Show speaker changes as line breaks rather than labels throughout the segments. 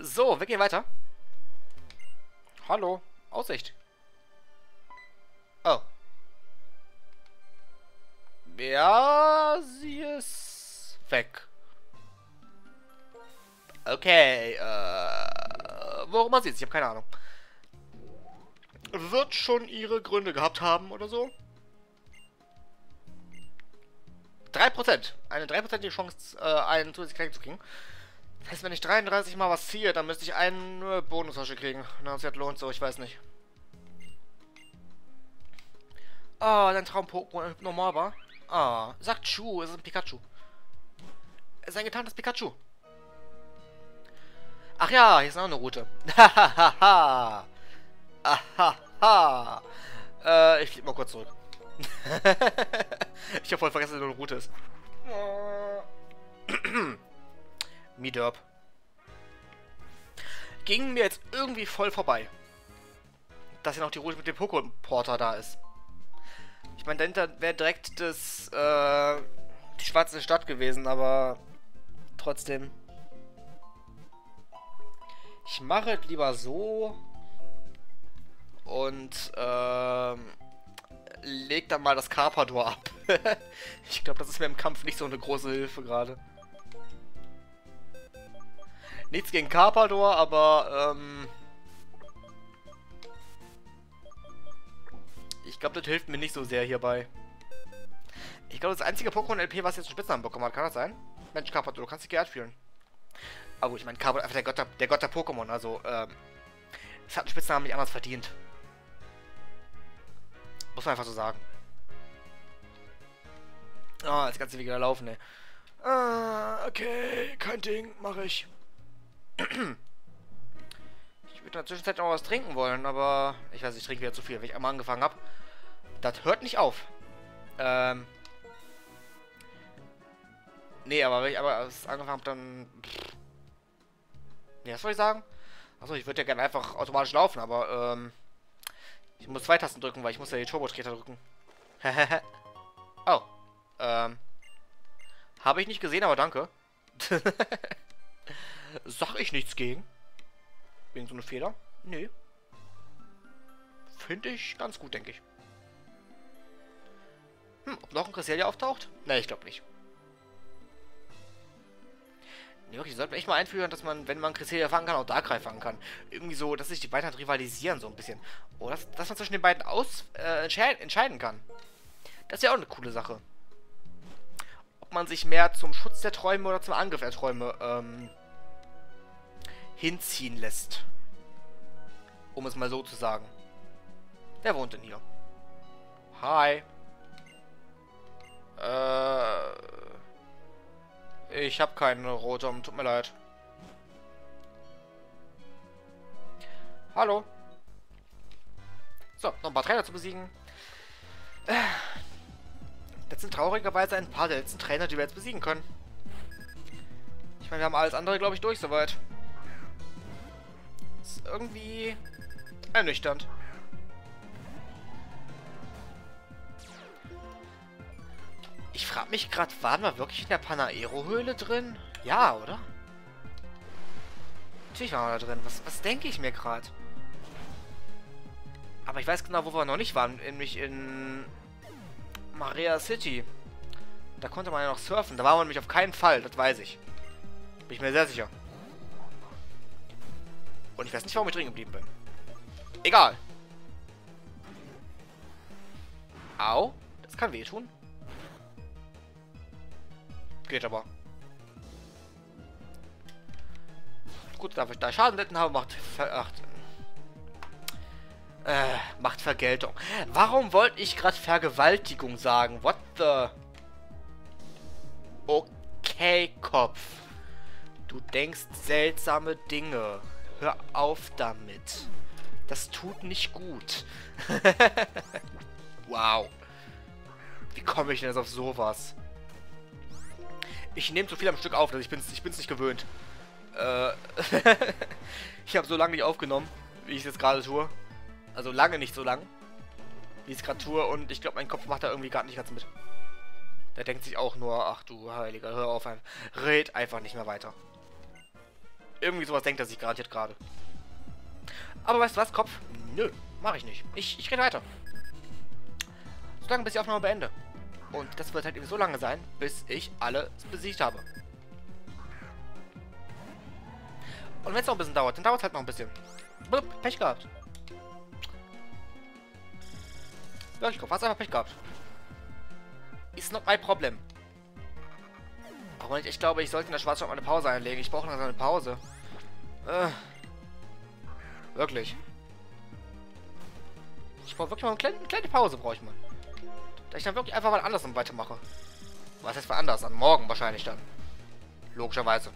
So, wir gehen weiter. Hallo. Aussicht. Oh. Ja, sie ist weg. Okay, äh, worum man sieht, ich habe keine Ahnung. Wird schon ihre Gründe gehabt haben oder so? 3%. Eine 3%ige Chance, äh, einen zusätzlichen zu kriegen. Das heißt, wenn ich 33 mal was ziehe, dann müsste ich eine Bonustasche kriegen. Na, das lohnt so, ich weiß nicht. Oh, dein Traum-Pokémon normal war. Ah, sagt Chu, es ist ein Pikachu. Es ist ein getarntes Pikachu. Ach ja, hier ist noch eine Route. Hahaha. Ahaha. äh, ich flieg mal kurz zurück. ich habe voll vergessen, dass eine Route ist. Miderp. Ging mir jetzt irgendwie voll vorbei. Dass ja noch die Route mit dem Pokémon-Porter da ist. Ich meine, dahinter wäre direkt das, äh, die schwarze Stadt gewesen, aber trotzdem. Ich mache es lieber so und ähm, leg dann mal das Carpador ab. ich glaube, das ist mir im Kampf nicht so eine große Hilfe gerade. Nichts gegen Carpador, aber ähm, ich glaube, das hilft mir nicht so sehr hierbei. Ich glaube, das einzige Pokémon-LP, was jetzt einen Spitznamen bekommen hat, kann das sein? Mensch, Carpador, du kannst dich geehrt fühlen. Aber gut, ich meine, Carpador einfach der Gott der, der, Gott der Pokémon, also ähm, es hat einen Spitznamen nicht anders verdient. Muss man einfach so sagen. Ah, oh, das Ganze wieder laufen, ey. Ah, okay, kein Ding, mache ich. Ich würde in der Zwischenzeit noch was trinken wollen, aber ich weiß, ich trinke wieder zu viel, wenn ich einmal angefangen habe. Das hört nicht auf. Ähm. Nee, aber wenn ich aber angefangen habe, dann. Nee, was soll ich sagen? Achso, ich würde ja gerne einfach automatisch laufen, aber ähm. Ich muss zwei Tasten drücken, weil ich muss ja die Turbo-Treter drücken. oh. Ähm. Habe ich nicht gesehen, aber danke. Sag ich nichts gegen. Wegen so eine Feder? Nee. Finde ich ganz gut, denke ich. Hm, ob noch ein Cresselia auftaucht? Ne, ich glaube nicht. Nee, wirklich, sollten wir echt mal einführen, dass man, wenn man Cresselia fangen kann, auch Darkrai fangen kann. Irgendwie so, dass sich die beiden halt rivalisieren, so ein bisschen. Oder dass, dass man zwischen den beiden aus äh, entscheid entscheiden kann. Das ist ja auch eine coole Sache. Ob man sich mehr zum Schutz der Träume oder zum Angriff der Träume ähm, hinziehen lässt. Um es mal so zu sagen. Wer wohnt denn hier? Hi. Äh... Ich habe keine rote, tut mir leid. Hallo. So, noch ein paar Trainer zu besiegen. Das sind traurigerweise ein paar der letzten Trainer, die wir jetzt besiegen können. Ich meine, wir haben alles andere, glaube ich, durch soweit. Irgendwie ernüchternd. Ich frage mich gerade, waren wir wirklich in der Panaero-Höhle drin? Ja, oder? Natürlich waren wir da drin. Was, was denke ich mir gerade? Aber ich weiß genau, wo wir noch nicht waren. Nämlich in Maria City. Da konnte man ja noch surfen. Da waren wir nämlich auf keinen Fall. Das weiß ich. Bin ich mir sehr sicher. Und ich weiß nicht, warum ich drin geblieben bin. Egal. Au. Das kann wehtun. Geht aber. Gut, da ich da Schaden litten habe, macht... Ach, äh, macht Vergeltung. Warum wollte ich gerade Vergewaltigung sagen? What the... Okay, Kopf. Du denkst seltsame Dinge. Hör auf damit. Das tut nicht gut. wow. Wie komme ich denn jetzt auf sowas? Ich nehme zu viel am Stück auf, also ich bin's, ich bin's nicht gewöhnt. Äh, ich habe so lange nicht aufgenommen, wie ich es jetzt gerade tue. Also lange nicht so lang, wie ich es gerade tue. Und ich glaube, mein Kopf macht da irgendwie gar nicht ganz mit. Der denkt sich auch nur, ach du Heiliger, hör auf, red einfach nicht mehr weiter. Irgendwie sowas denkt er sich garantiert gerade. Aber weißt du was, Kopf? Nö, mache ich nicht. Ich, ich rede weiter. Solange bis ich Aufnahme beende. Und das wird halt eben so lange sein, bis ich alle besiegt habe. Und wenn es noch ein bisschen dauert, dann dauert es halt noch ein bisschen. Blub, Pech gehabt. Wirklich, Kopf, hast einfach Pech gehabt. Ist not my problem. Wenn ich glaube, ich sollte in der Schwarzschau mal eine Pause einlegen. Ich brauche noch eine Pause. Äh. Wirklich. Ich brauche wirklich mal eine kleine, eine kleine Pause, brauche ich mal. Da ich dann wirklich einfach mal anders weitermache. Was heißt mal anders? An morgen wahrscheinlich dann. Logischerweise.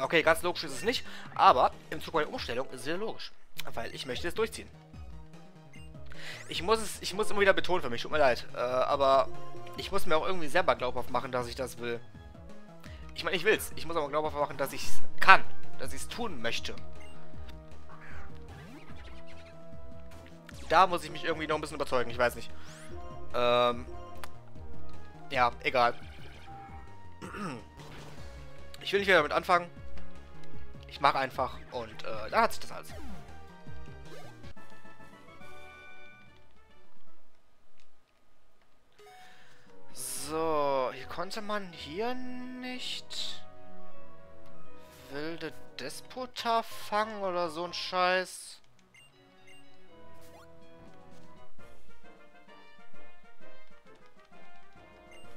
Okay, ganz logisch ist es nicht, aber im Zuge der Umstellung ist es sehr logisch. Weil ich möchte es durchziehen. Ich muss es, ich muss immer wieder betonen für mich, tut mir leid. Äh, aber ich muss mir auch irgendwie selber glaubhaft machen, dass ich das will. Ich meine, ich will's. Ich muss aber glaubhaft machen, dass ich es kann. Dass ich es tun möchte. Da muss ich mich irgendwie noch ein bisschen überzeugen. Ich weiß nicht. Ähm. Ja, egal. Ich will nicht wieder damit anfangen. Ich mache einfach und äh, da hat sich das alles. So, hier konnte man hier nicht wilde Despota fangen oder so ein Scheiß.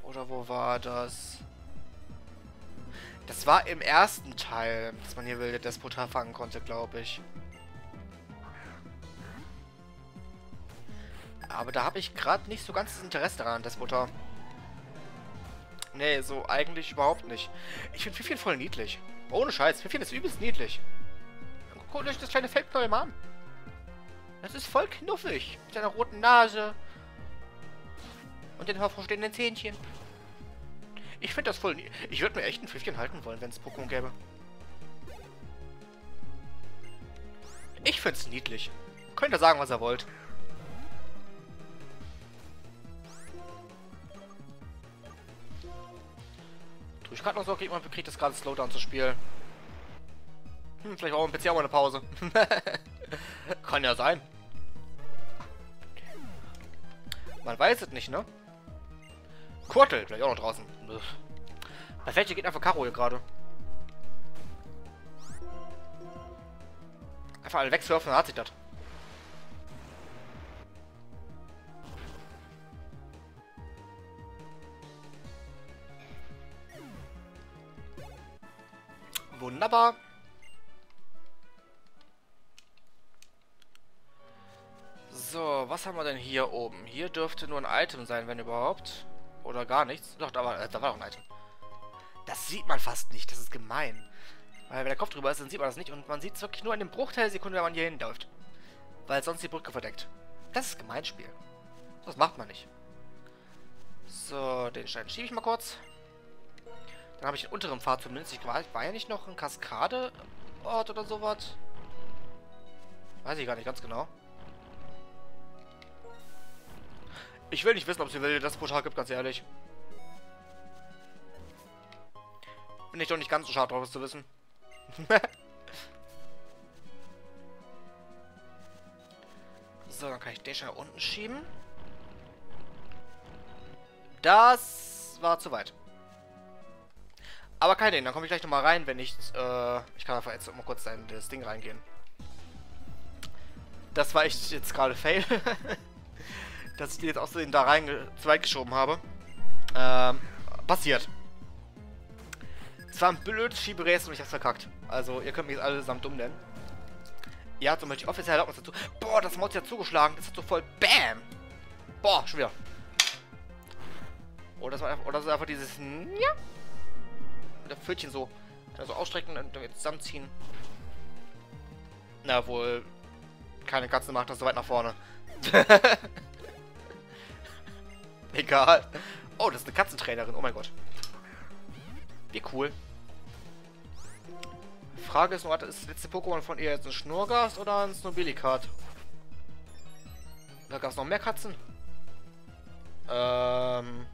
Oder wo war das? Das war im ersten Teil, dass man hier wilde Despota fangen konnte, glaube ich. Aber da habe ich gerade nicht so ganz das Interesse daran, Despota. Nee, so eigentlich überhaupt nicht. Ich finde Pfiffchen voll niedlich. Ohne Scheiß, Pfiffchen ist übelst niedlich. Guckt euch das kleine Feldknäuel mal an. Das ist voll knuffig. Mit seiner roten Nase. Und den hervorstehenden Zähnchen. Ich finde das voll... Ich würde mir echt ein Pfiffchen halten wollen, wenn es Pokémon gäbe. Ich finde es niedlich. Könnt ihr sagen, was ihr wollt. Ich gerade noch so, okay, man kriegt das gerade Slowdown zu spielen. Hm, vielleicht brauchen wir PC auch mal eine Pause. Kann ja sein. Man weiß es nicht, ne? Kurtel, vielleicht auch noch draußen. Bei welche geht einfach Karo hier gerade? Einfach alle wegsurfen, dann hat sich das. Wunderbar. So, was haben wir denn hier oben? Hier dürfte nur ein Item sein, wenn überhaupt. Oder gar nichts. Doch, da war, äh, da war doch ein Item. Das sieht man fast nicht. Das ist gemein. Weil wenn der Kopf drüber ist, dann sieht man das nicht. Und man sieht es wirklich nur in dem Bruchteil der Sekunde, wenn man hier hinläuft. Weil sonst die Brücke verdeckt. Das ist Gemeinspiel. Das macht man nicht. So, den Stein schiebe ich mal kurz. Dann habe ich den unteren Pfad zumindest. Ich war, war ja nicht noch ein Kaskade-Ort oder sowas. Weiß ich gar nicht ganz genau. Ich will nicht wissen, ob sie will, das Portal gibt, ganz ehrlich. Bin ich doch nicht ganz so scharf drauf, es zu wissen. so, dann kann ich den schon unten schieben. Das war zu weit. Aber kein Ding, dann komme ich gleich nochmal rein, wenn ich, äh, ich kann einfach jetzt mal kurz in das Ding reingehen. Das war echt jetzt gerade Fail. dass ich die jetzt außerdem da rein zu weit geschoben habe. Ähm, passiert. Es war ein blödes Schieberätsel und ich hab's verkackt. Also, ihr könnt mich jetzt allesamt dumm nennen. Ja, zum Beispiel offiziell Erlaubnis dazu. Boah, das Maus hat zugeschlagen. Das hat so voll BAM! Boah, schon wieder. Oder das, war einfach, oder das ist einfach dieses Ja. Mit der Pfötchen so. Also ausstrecken und dann zusammenziehen. Na wohl. Keine Katze macht das so weit nach vorne. Egal. Oh, das ist eine Katzentrainerin. Oh mein Gott. Wie cool. Frage ist nur, ist das letzte Pokémon von ihr jetzt ein Schnurgast oder ein Snobilikat? Da gab es noch mehr Katzen? Ähm...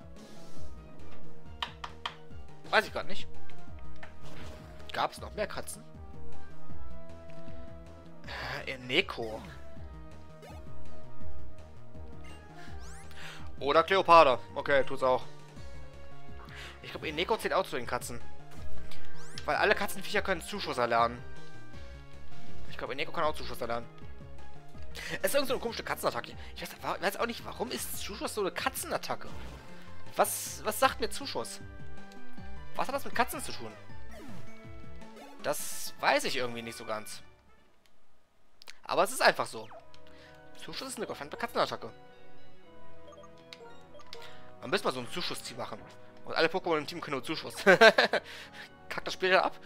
Weiß ich gerade nicht. Gab es noch mehr Katzen? Äh, Neko. Oder Cleopatra. Okay, tut's auch. Ich glaube, Eneko zählt auch zu den Katzen. Weil alle Katzenviecher können Zuschuss erlernen. Ich glaube, Eneko kann auch Zuschuss erlernen. Es ist irgendeine so eine komische Katzenattacke. Ich weiß, weiß, auch nicht, warum ist Zuschuss so eine Katzenattacke? Was, was sagt mir Zuschuss? Was hat das mit Katzen zu tun? Das weiß ich irgendwie nicht so ganz. Aber es ist einfach so. Zuschuss ist eine gefunden Katzenattacke. Man müssen mal so ein Zuschuss-Team machen. Und alle Pokémon im Team können nur Zuschuss. Kackt das Spiel ja ab?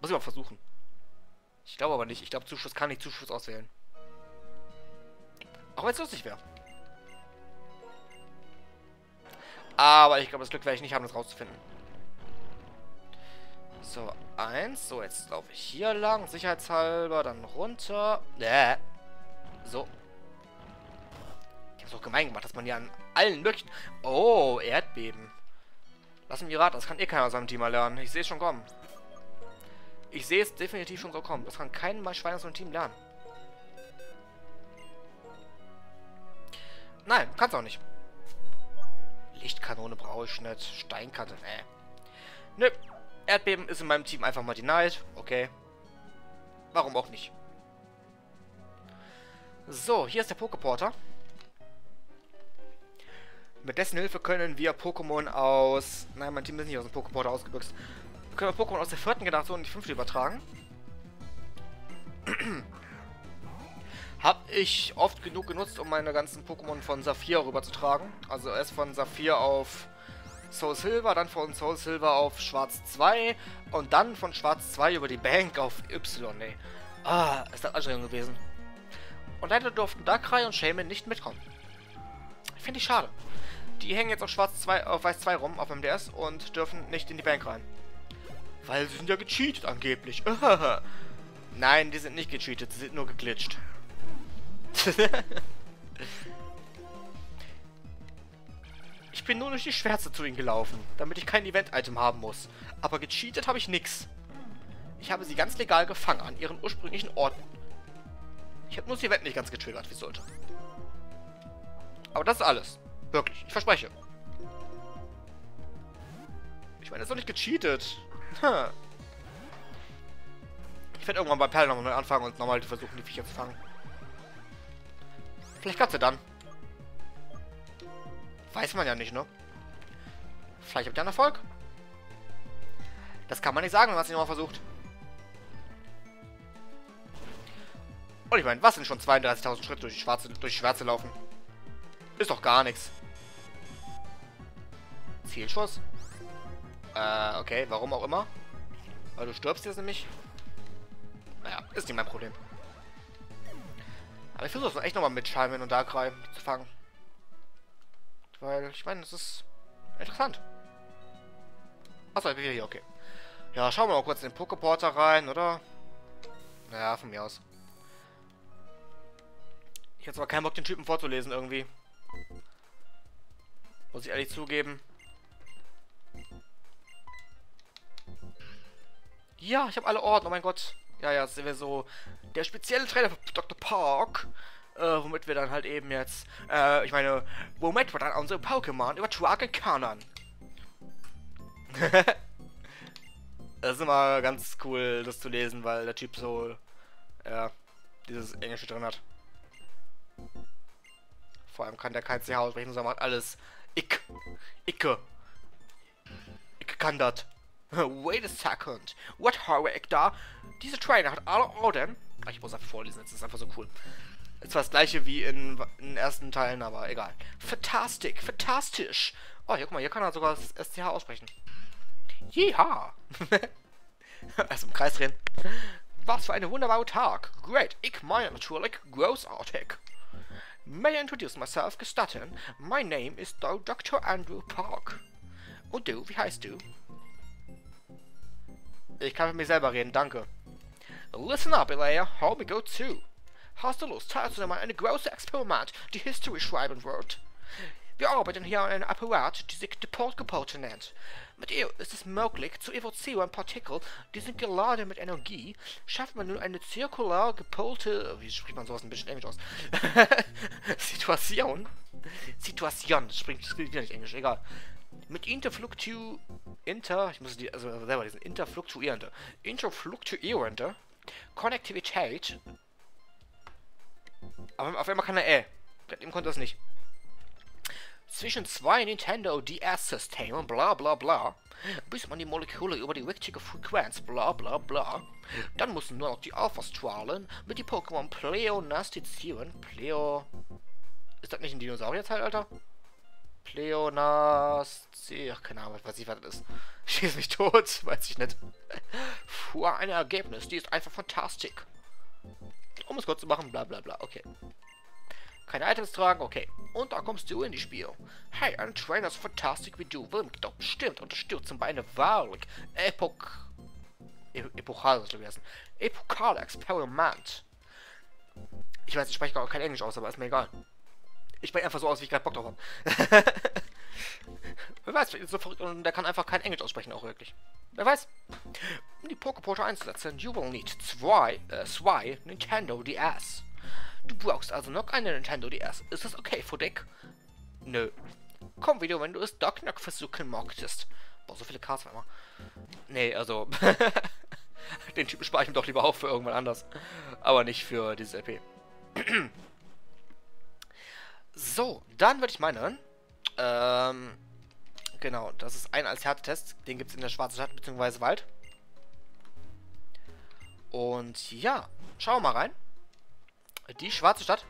Muss ich mal versuchen. Ich glaube aber nicht. Ich glaube, Zuschuss kann nicht Zuschuss auswählen. Auch wenn es lustig wäre. Aber ich glaube, das Glück werde ich nicht haben, das rauszufinden. So, eins. So, jetzt laufe ich hier lang. Sicherheitshalber, dann runter. Äh. So. Ich habe es auch gemein gemacht, dass man hier an allen möglichen... Oh, Erdbeben. Lass mich raten, das kann eh keiner aus seinem Team mal lernen. Ich sehe es schon kommen. Ich sehe es definitiv schon so kommen. Das kann kein mal Schwein aus seinem Team lernen. Nein, kann's auch nicht. Lichtkanone brauche ich nicht. Steinkante, nee. Nö. Erdbeben ist in meinem Team einfach mal denied. Okay. Warum auch nicht. So, hier ist der Pokeporter. Mit dessen Hilfe können wir Pokémon aus... Nein, mein Team ist nicht aus dem Poképorter ausgebüxt. Wir können Pokémon aus der vierten Generation in die fünfte übertragen. Hab ich oft genug genutzt, um meine ganzen Pokémon von Saphir rüberzutragen. Also erst von Saphir auf Soul Silver, dann von Soul Silver auf Schwarz 2 und dann von Schwarz 2 über die Bank auf Y, ey. Ah, ist das anstrengend gewesen. Und leider durften Darkrai und Shaman nicht mitkommen. Finde ich schade. Die hängen jetzt auf, Schwarz 2, auf Weiß 2 rum, auf dem DS, und dürfen nicht in die Bank rein. Weil sie sind ja gecheatet, angeblich. Nein, die sind nicht gecheatet, sie sind nur geglitscht. ich bin nur durch die Schwärze zu ihnen gelaufen, damit ich kein Event-Item haben muss. Aber gecheatet habe ich nix. Ich habe sie ganz legal gefangen, an ihren ursprünglichen Orten. Ich habe nur das Event nicht ganz getriggert, wie sollte. Aber das ist alles. Wirklich, ich verspreche. Ich meine, das ist doch nicht gecheatet. Hm. Ich werde irgendwann bei Perlen nochmal anfangen und nochmal versuchen, die Viecher zu fangen. Vielleicht klappt ja dann. Weiß man ja nicht, ne? Vielleicht habt ihr einen Erfolg. Das kann man nicht sagen, wenn man es nicht nochmal versucht. Und ich meine, was sind schon 32.000 Schritte durch die, Schwarze, durch die Schwärze laufen? Ist doch gar nichts. Zielschuss? Äh, okay, warum auch immer. Weil du stirbst jetzt nämlich. Naja, ist nicht mein Problem. Aber ich versuche es echt nochmal mit Charmin und Darkrai zu fangen. Weil, ich meine, das ist interessant. Achso, ich bin hier, okay. Ja, schauen wir mal kurz in den Pokeporter rein, oder? Naja, von mir aus. Ich hätte zwar keinen Bock, den Typen vorzulesen irgendwie. Muss ich ehrlich zugeben. Ja, ich habe alle Orden, oh mein Gott. Ja, ja, sind wir so der spezielle Trailer für Dr. Park. Äh, womit wir dann halt eben jetzt, äh, ich meine, womit wir dann unsere Pokémon übertragen können. das ist immer ganz cool, das zu lesen, weil der Typ so, ja, dieses Englische drin hat. Vor allem kann der kein CH aussprechen, sondern macht alles Ich. Icke. Ich kann das. Wait a second. What ich da? Diese Trainer hat alle Orden. Ach, ich muss einfach vorlesen, das ist einfach so cool. Zwar das gleiche wie in, in den ersten Teilen, aber egal. Fantastic, fantastisch. Oh, hier, guck mal, hier kann er sogar das SCH aussprechen. Jeha. also im Kreis drehen. Was für ein wunderbarer Tag. Great, ich meine natürlich großartig. May I introduce myself gestatten? My name is Dr. Andrew Park. Und du, wie heißt du? Ich kann mit mir selber reden, danke. Listen up, Elea, how we go to. Hast du Lust, teilzunehmen an einem großen Experiment, die History schreiben wird? Wir arbeiten hier an einem Apparat, die sich Depot-Gepote nennt. Mit ihr ist es möglich, zu evozieren Partikel, die sind geladen mit Energie. Schafft man nun eine zirkular gepolte... Wie spricht man sowas ein bisschen Englisch aus? Situation? Situation, das spricht wieder nicht Englisch, egal. Mit interfluktu... Inter... Ich muss die... Also selber diesen interfluktuierende. Interfluktuierende Konnektivität... Aber auf einmal kann er äh. Eben konnte das nicht zwischen zwei Nintendo DS-Systemen, bla bla bla, bis man die Moleküle über die richtige Frequenz, bla bla bla. Dann mussten nur noch die Alpha-Strahlen mit die Pokémon pleonastizieren. Pleo... Ist das nicht ein Dinosaurier-Zeitalter? Pleonasti... Ach, keine Ahnung, weiß ich, was das ist. Schieß mich tot, weiß ich nicht. Fuhr ein Ergebnis, die ist einfach fantastisch. Um es kurz zu machen, bla bla bla, okay. Keine Items tragen, okay. Und da kommst du in die Spiel. Hey, ein Trainer so fantastisch wie du will mich doch bestimmt unterstützen bei einer wahrlich Epoch... E epochales gewesen. Epokale Experiment. Ich weiß, ich spreche gar kein Englisch aus, aber ist mir egal. Ich spreche einfach so aus, wie ich gerade Bock drauf habe. Wer weiß, so verrückt und der kann einfach kein Englisch aussprechen, auch wirklich. Wer weiß. Um die Poképorte einzusetzen, you will need zwei, äh, zwei Nintendo DS. Du brauchst also noch eine Nintendo DS. Ist das okay für dich? Nö. Komm wieder, wenn du es doch noch versuchen möchtest. Boah, so viele Cards immer. Nee, also... Den Typen spare ich mir doch lieber auf für irgendwann anders. Aber nicht für dieses LP. so, dann würde ich meinen... Ähm... Genau, das ist ein als Härtetest. Den gibt es in der Schwarzen Stadt bzw. Wald. Und ja, schauen wir mal rein. Die schwarze Stadt.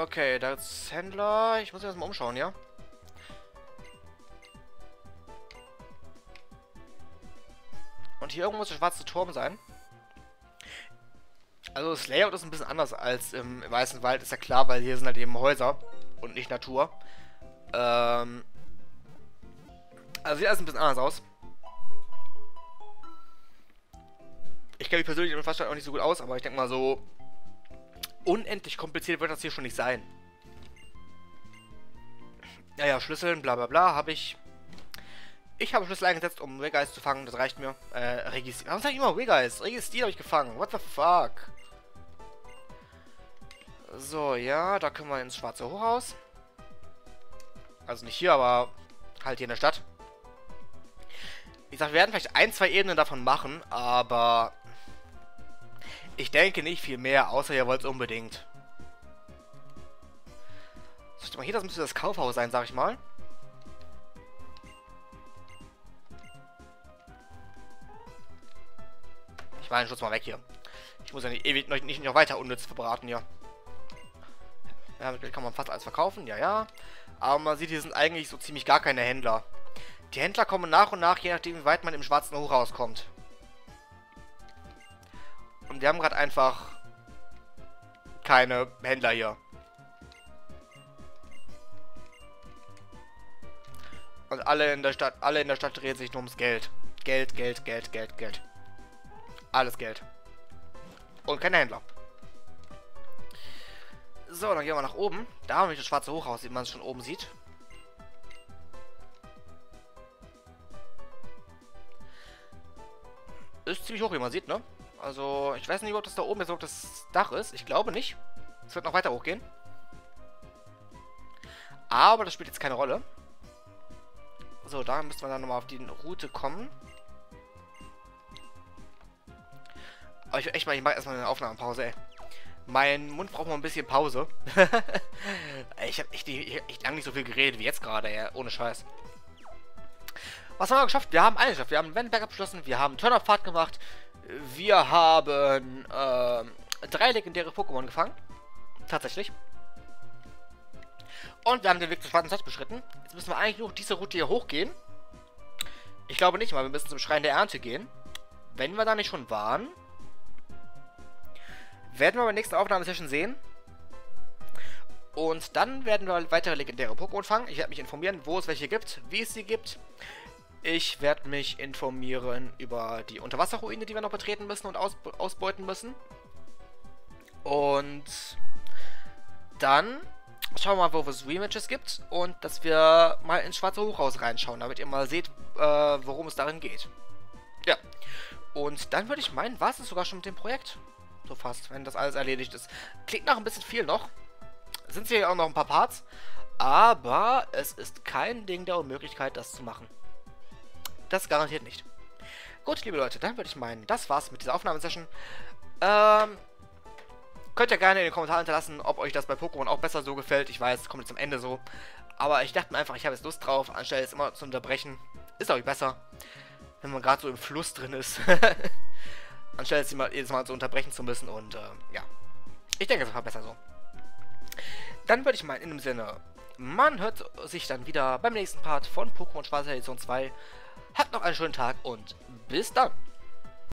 Okay, da ist Händler. Ich muss mich erstmal umschauen, ja? Und hier irgendwo muss der schwarze Turm sein. Also das Layout ist ein bisschen anders als im Weißen Wald, ist ja klar, weil hier sind halt eben Häuser und nicht Natur. Ähm also sieht alles ein bisschen anders aus. Ich kenne mich persönlich in Faststadt auch nicht so gut aus, aber ich denke mal so, unendlich kompliziert wird das hier schon nicht sein. Naja, Schlüsseln, bla bla bla, habe ich. Ich habe Schlüssel eingesetzt, um Regeist zu fangen, das reicht mir. Äh, Regis. Warum sag ich immer Regeist? Registier habe ich gefangen. What the fuck? So, ja, da können wir ins schwarze Hochhaus. Also nicht hier, aber halt hier in der Stadt. Ich sag, wir werden vielleicht ein, zwei Ebenen davon machen, aber ich denke nicht viel mehr, außer ihr wollt es unbedingt. So, mal hier, das müsste das Kaufhaus sein, sag ich mal. Ich meine, Schutz mal weg hier. Ich muss ja nicht ewig nicht noch weiter unnütz verbraten hier. Ja, kann man fast alles verkaufen, ja, ja. Aber man sieht, hier sind eigentlich so ziemlich gar keine Händler. Die Händler kommen nach und nach, je nachdem, wie weit man im schwarzen Hochhaus kommt. Und wir haben gerade einfach keine Händler hier. Und alle in der Stadt, alle in der Stadt drehen sich nur ums Geld. Geld, Geld, Geld, Geld, Geld. Alles Geld. Und keine Händler. So, dann gehen wir nach oben. Da haben wir das schwarze Hochhaus, wie man es schon oben sieht. Ist ziemlich hoch, wie man sieht, ne? Also, ich weiß nicht, ob das da oben jetzt überhaupt das Dach ist. Ich glaube nicht. Es wird noch weiter hochgehen. Aber das spielt jetzt keine Rolle. So, da müssen wir dann nochmal auf die Route kommen. Aber ich echt mal, ich mache erstmal eine Aufnahmepause, ey. Mein Mund braucht mal ein bisschen Pause. ich habe echt, echt lange nicht so viel geredet wie jetzt gerade, ey. Ohne Scheiß. Was haben wir geschafft? Wir haben alles geschafft. Wir haben Wendberg abgeschlossen, wir haben Turn-Up-Fahrt gemacht, wir haben äh, drei legendäre Pokémon gefangen. Tatsächlich. Und wir haben den Weg zur schwarzen Stadt beschritten. Jetzt müssen wir eigentlich nur diese Route hier hochgehen. Ich glaube nicht, weil wir müssen zum Schrein der Ernte gehen. Wenn wir da nicht schon waren, werden wir bei der nächsten Aufnahmesession sehen. Und dann werden wir weitere legendäre Pokémon fangen. Ich werde mich informieren, wo es welche gibt, wie es sie gibt. Ich werde mich informieren über die Unterwasserruine, die wir noch betreten müssen und aus ausbeuten müssen. Und dann schauen wir mal, wo es Rematches gibt und dass wir mal ins Schwarze Hochhaus reinschauen, damit ihr mal seht, äh, worum es darin geht. Ja. Und dann würde ich meinen, war es sogar schon mit dem Projekt. So fast, wenn das alles erledigt ist. Klingt nach ein bisschen viel noch. Sind hier auch noch ein paar Parts. Aber es ist kein Ding der Unmöglichkeit, das zu machen. Das garantiert nicht. Gut, liebe Leute, dann würde ich meinen, das war's mit dieser Aufnahmesession. Ähm, könnt ihr gerne in den Kommentaren hinterlassen, ob euch das bei Pokémon auch besser so gefällt. Ich weiß, es kommt jetzt am Ende so. Aber ich dachte mir einfach, ich habe jetzt Lust drauf, anstelle es immer zu unterbrechen. Ist auch besser, wenn man gerade so im Fluss drin ist. anstelle es immer jedes Mal zu unterbrechen zu müssen. Und äh, ja, ich denke, es war besser so. Dann würde ich mal in dem Sinne, man hört sich dann wieder beim nächsten Part von Pokémon Schwarze Edition 2. Habt noch einen schönen Tag und bis dann.